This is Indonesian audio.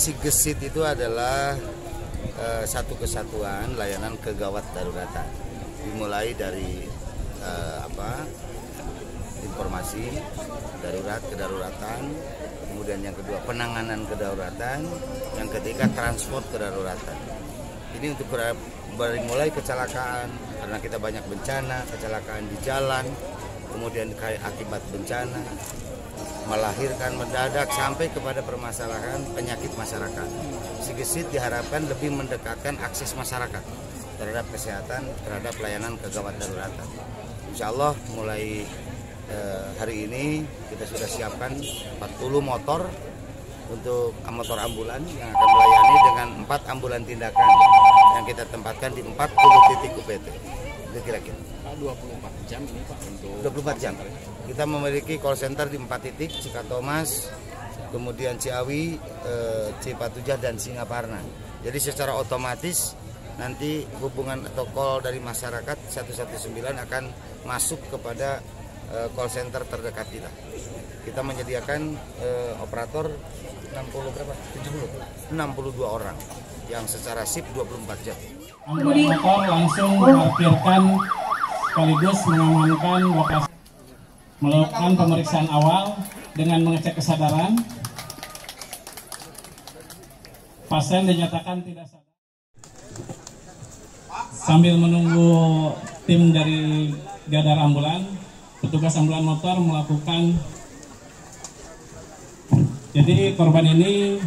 si Gesit itu adalah uh, satu kesatuan layanan kegawat daruratan. Dimulai dari uh, apa? informasi darurat kedaruratan, kemudian yang kedua penanganan kedaruratan, yang ketiga transport kedaruratan. Ini untuk dari mulai kecelakaan karena kita banyak bencana, kecelakaan di jalan, kemudian akibat bencana, melahirkan mendadak sampai kepada permasalahan penyakit masyarakat. Sigesit diharapkan lebih mendekatkan akses masyarakat terhadap kesehatan, terhadap layanan kegawat daruratan. Insya Allah mulai eh, hari ini kita sudah siapkan 40 motor untuk motor ambulan yang akan melayani dengan empat ambulan tindakan yang kita tempatkan di 40 titik UPT. Kira-kira. 24 jam ini Pak untuk 24 jam. Kita memiliki call center di 4 titik, Cikatomas, kemudian Ciawi, eh, Cipatujah dan Singaparna. Jadi secara otomatis nanti hubungan atau call dari masyarakat 119 akan masuk kepada eh, call center terdekat kita. Kita menyediakan eh, operator 60 berapa? 70. 62 orang yang secara shift 24 jam. Motor langsung memarkirkan sekaligus mengamankan lokasi. Melakukan pemeriksaan awal dengan mengecek kesadaran. Pasien dinyatakan tidak sadar. Sambil menunggu tim dari Gadar Ambulan petugas ambulan motor melakukan jadi korban ini